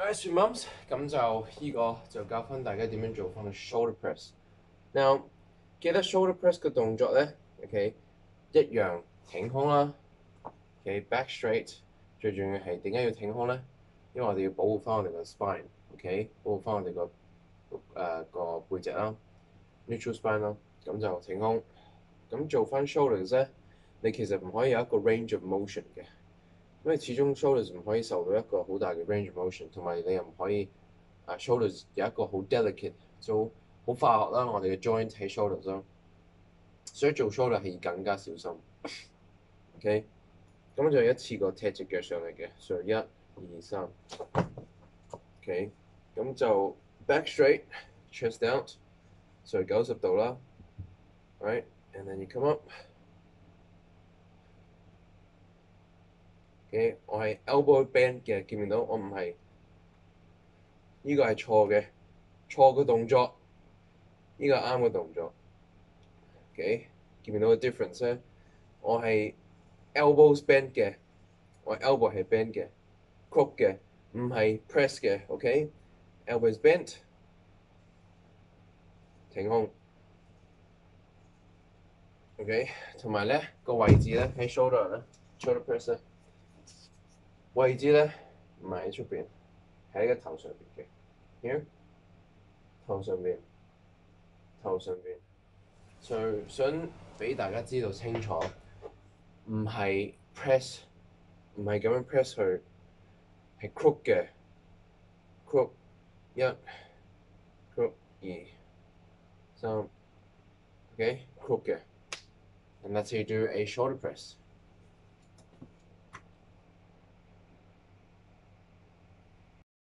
Alright, so mums，咁就呢個就教翻大家點樣做翻個 shoulder press。Now，記得 shoulder press 嘅動作咧，OK，一樣挺胸啦，OK，back straight。最重要係點解要挺胸咧？因為我哋要保護翻我哋個 spine，OK，保護翻我哋個誒個背脊啦，neutral spine 啦，咁就挺胸。咁做翻 shoulders 咧，你其實唔可以有一個 range of motion 嘅。因為始終 shoulders 唔可以受到一個好大嘅 range of motion，同埋你又唔可以啊 shoulders 有一個好 delicate，就好化學啦，我哋嘅 joint 喺 shoulders 咯，所以做 shoulder 係更加小心。OK，咁就一次過踢隻腳上嚟嘅，上一、二、三。OK，咁就 back straight，chest out，上九十度啦。Right，and then you come up。嘅，我係 elbow bend 嘅，見唔見到？我唔係，呢個係錯嘅，錯嘅動作，呢個啱嘅動作。OK，見唔見到個 difference 咧？我係 elbow bend 嘅，我 elbow 係 bend 嘅，crook 嘅，唔係 press 嘅。OK，elbows bent，停空。OK，同埋咧個位置咧喺 shoulder 咧，shoulder press。位置咧唔係喺出邊，喺個頭上邊嘅。Here，頭上邊，頭上邊。就想俾大家知道清楚，唔係 press，唔係咁樣 press 去，係 crook 嘅，crook 一，crook 二，三，OK，crook 嘅。And that's how you do a shoulder press.